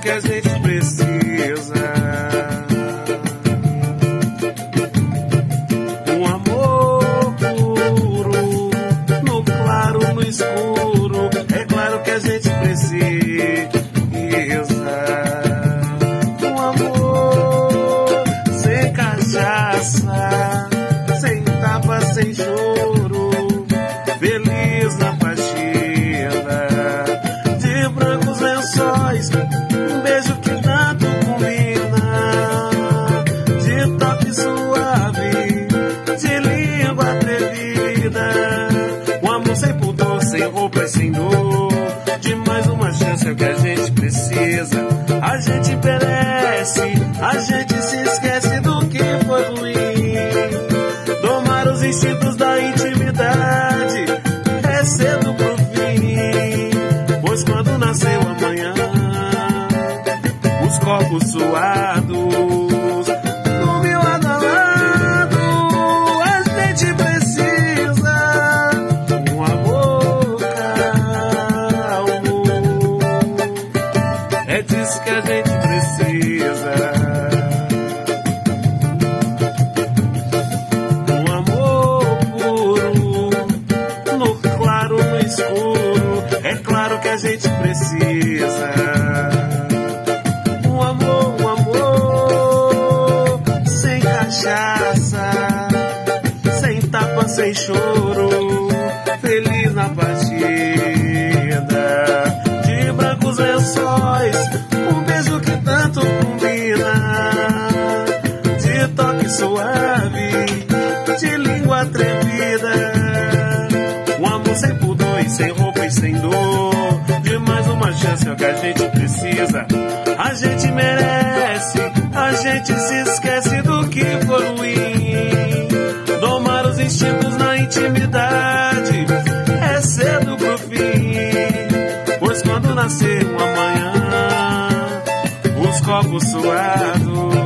que a gente precisa. Um amor puro, no claro, no escuro, é claro que a gente precisa. Um amor sem cachaça, sem tapa, sem choro. Sem dor. De mais uma chance é o que a gente precisa. A gente perece, a gente se esquece do que foi ruim. Domar os instintos da intimidade é cedo pro fim. Pois quando nasceu amanhã, os corpos suados. Disso que a gente precisa. Um amor puro, no claro, no escuro. É claro que a gente precisa. Um amor, um amor, sem cachaça, sem tapa, sem choro, feliz na partida. Brancos lençóis, um beijo que tanto combina. De toque suave, de língua atrevida. Um amor sem pudor e sem roupa e sem dor. De mais uma chance é o que a gente precisa. A gente merece, a gente se esquece do que for ruim. Domar os instintos na intimidade copo suado.